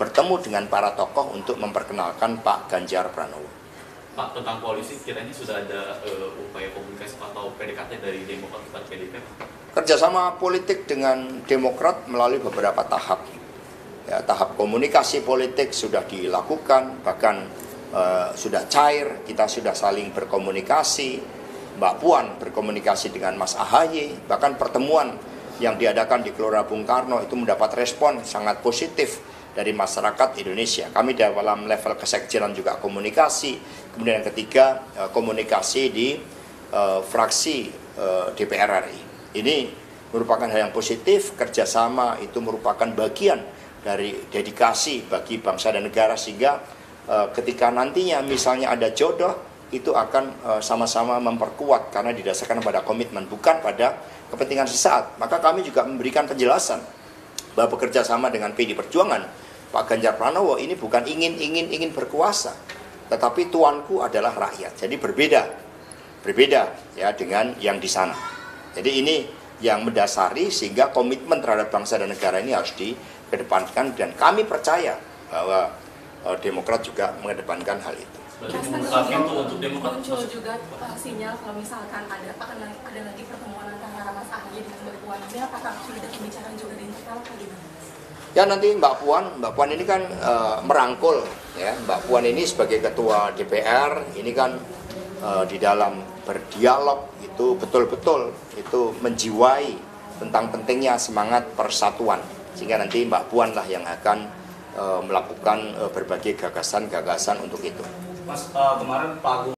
bertemu dengan para tokoh untuk memperkenalkan Pak Ganjar Pranowo. Pak tentang koalisi kiranya sudah ada uh, upaya komunikasi atau PDKT dari Demokrat kepada PDIP? Kerjasama politik dengan Demokrat melalui beberapa tahap. Ya, tahap komunikasi politik sudah dilakukan, bahkan uh, sudah cair, kita sudah saling berkomunikasi. Mbak Puan berkomunikasi dengan Mas Ahaye, bahkan pertemuan yang diadakan di Gelora Bung Karno itu mendapat respon sangat positif dari masyarakat Indonesia. Kami dalam level kesekjenan juga komunikasi. Kemudian yang ketiga eh, komunikasi di uh, fraksi uh, DPR RI. Ini merupakan hal yang positif. Kerjasama itu merupakan bagian dari dedikasi bagi bangsa dan negara sehingga ketika nantinya misalnya ada jodoh itu akan sama-sama memperkuat karena didasarkan pada komitmen bukan pada kepentingan sesaat. Maka kami juga memberikan penjelasan bahwa bekerja sama dengan PD Perjuangan Pak Ganjar Pranowo ini bukan ingin ingin ingin berkuasa, tetapi tuanku adalah rakyat. Jadi berbeda, berbeda ya dengan yang di sana. Jadi ini yang mendasari sehingga komitmen terhadap bangsa dan negara ini harus dikedepankan dan kami percaya bahwa uh, Demokrat juga mengedepankan hal itu. Muncul juga uh, sinyal kalau misalkan ada akan ada lagi pertemuan antara Mas Ahaye dengan Mbak Puan ini apakah sudah ada pembicaraan juga di internal atau gimana? Ya nanti Mbak Puan, Mbak Puan ini kan e, merangkul ya Mbak Puan ini sebagai ketua DPR ini kan e, di dalam berdialog itu betul-betul itu menjiwai tentang pentingnya semangat persatuan sehingga nanti Mbak Puan lah yang akan e, melakukan e, berbagai gagasan-gagasan untuk itu. Mas uh, kemarin Pak